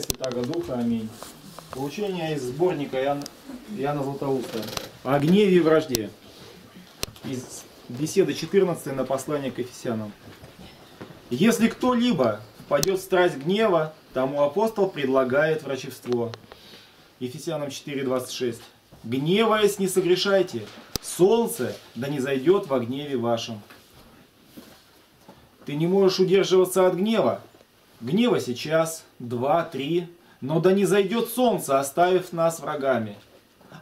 Святаго Духа, аминь. Получение из сборника Ян... Яна Златоуста о гневе и вражде. Из беседы 14 на послание к Ефесянам. Если кто-либо впадет в страсть гнева, тому апостол предлагает врачевство. Ефесянам 4.26. Гневаясь, не согрешайте, солнце да не зайдет во гневе вашем. Ты не можешь удерживаться от гнева. Гнева сейчас, два, три, но да не зайдет солнце, оставив нас врагами.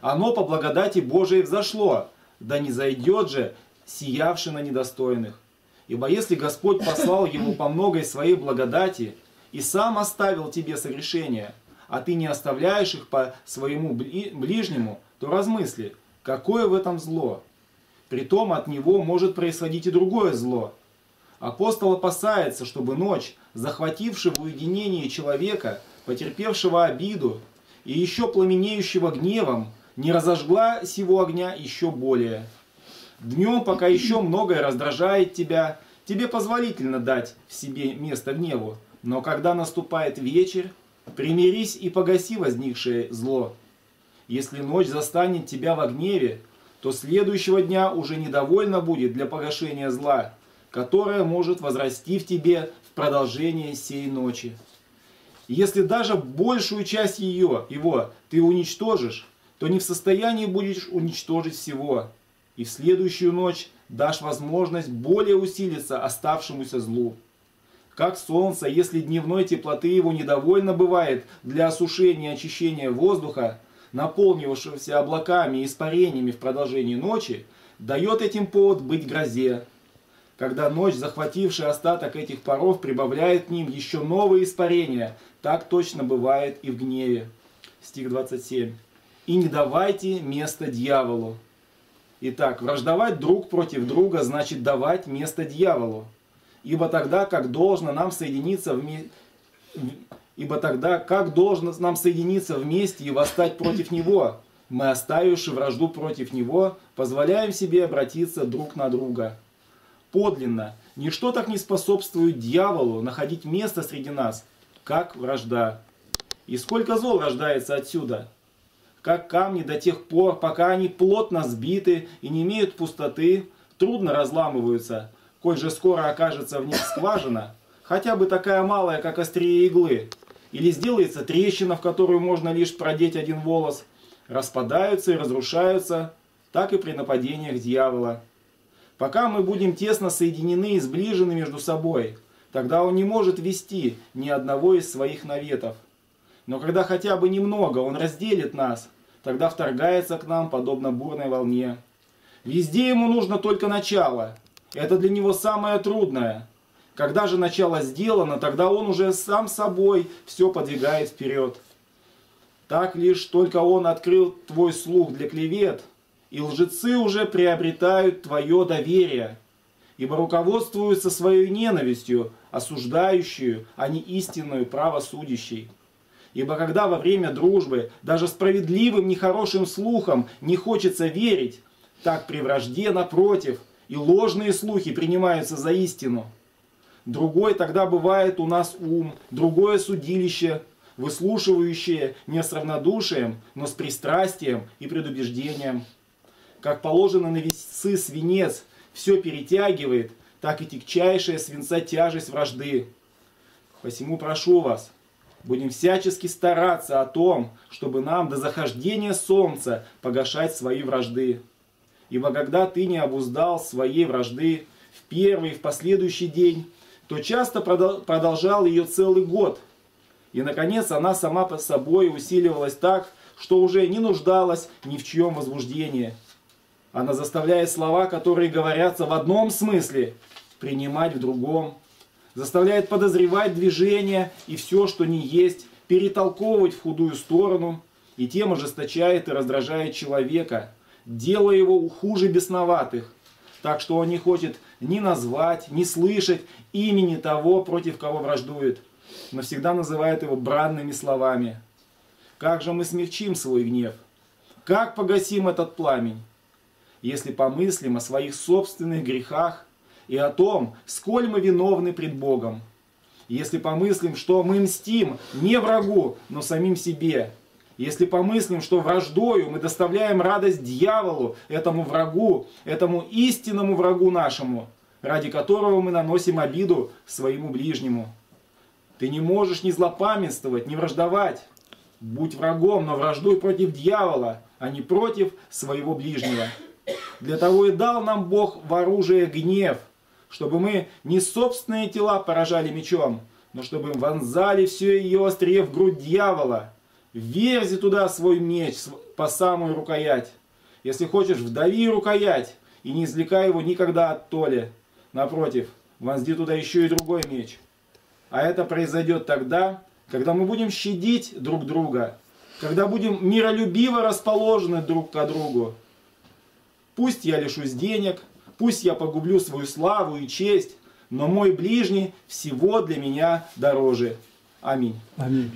Оно по благодати Божией взошло, да не зайдет же, сиявши на недостойных. Ибо если Господь послал ему по многой своей благодати и сам оставил тебе согрешения, а ты не оставляешь их по своему ближнему, то размысли, какое в этом зло. Притом от него может происходить и другое зло. Апостол опасается, чтобы ночь, захватившая в уединении человека, потерпевшего обиду и еще пламенеющего гневом, не разожгла сего огня еще более. Днем, пока еще многое раздражает тебя, тебе позволительно дать в себе место гневу, но когда наступает вечер, примирись и погаси возникшее зло. Если ночь застанет тебя во гневе, то следующего дня уже недовольно будет для погашения зла, которое может возрасти в тебе в продолжение сей ночи. Если даже большую часть ее, его ты уничтожишь, то не в состоянии будешь уничтожить всего. И в следующую ночь дашь возможность более усилиться оставшемуся злу. Как солнце, если дневной теплоты его недовольно бывает для осушения и очищения воздуха, наполнившегося облаками и испарениями в продолжении ночи, дает этим повод быть грозе. Когда ночь, захватившая остаток этих паров, прибавляет к ним еще новые испарения, так точно бывает и в гневе. Стих 27 и не давайте место дьяволу. Итак, враждовать друг против друга значит давать место дьяволу. Ибо тогда, как должно нам соединиться вместе, ибо тогда, как должно нам соединиться вместе и восстать против него, мы, оставивши вражду против него, позволяем себе обратиться друг на друга. Подлинно, ничто так не способствует дьяволу находить место среди нас, как вражда. И сколько зол рождается отсюда – как камни до тех пор, пока они плотно сбиты и не имеют пустоты, трудно разламываются, коль же скоро окажется в них скважина, хотя бы такая малая, как острие иглы, или сделается трещина, в которую можно лишь продеть один волос, распадаются и разрушаются, так и при нападениях дьявола. Пока мы будем тесно соединены и сближены между собой, тогда он не может вести ни одного из своих наветов. Но когда хотя бы немного он разделит нас, тогда вторгается к нам подобно бурной волне. Везде ему нужно только начало. Это для него самое трудное. Когда же начало сделано, тогда он уже сам собой все подвигает вперед. Так лишь только он открыл твой слух для клевет, и лжецы уже приобретают твое доверие, ибо руководствуются своей ненавистью, осуждающую, а не истинную правосудящей. Ибо когда во время дружбы даже справедливым нехорошим слухам не хочется верить, так при вражде напротив и ложные слухи принимаются за истину. Другой тогда бывает у нас ум, другое судилище, выслушивающее не с равнодушием, но с пристрастием и предубеждением. Как положено на весы свинец все перетягивает, так и тягчайшая свинца тяжесть вражды. Посему прошу вас, Будем всячески стараться о том, чтобы нам до захождения солнца погашать свои вражды. Ибо когда ты не обуздал своей вражды в первый и в последующий день, то часто продолжал ее целый год. И, наконец, она сама по собой усиливалась так, что уже не нуждалась ни в чьем возбуждении. Она заставляет слова, которые говорятся в одном смысле, принимать в другом заставляет подозревать движение и все, что не есть, перетолковывать в худую сторону, и тем ожесточает и раздражает человека, делая его хуже бесноватых, так что он не хочет ни назвать, ни слышать имени того, против кого враждует, но всегда называет его бранными словами. Как же мы смягчим свой гнев? Как погасим этот пламень? Если помыслим о своих собственных грехах, и о том, сколь мы виновны пред Богом. Если помыслим, что мы мстим не врагу, но самим себе. Если помыслим, что враждою мы доставляем радость дьяволу, этому врагу, этому истинному врагу нашему, ради которого мы наносим обиду своему ближнему. Ты не можешь ни злопамятствовать, ни враждовать. Будь врагом, но враждуй против дьявола, а не против своего ближнего. Для того и дал нам Бог в оружие гнев, чтобы мы не собственные тела поражали мечом, но чтобы вонзали все ее острие в грудь дьявола. Верзи туда свой меч по самую рукоять. Если хочешь, вдави рукоять и не извлекай его никогда от толи. Напротив, вонзди туда еще и другой меч. А это произойдет тогда, когда мы будем щадить друг друга, когда будем миролюбиво расположены друг к другу. Пусть я лишусь денег, пусть я погублю свою славу и честь, но мой ближний всего для меня дороже. Аминь. Аминь.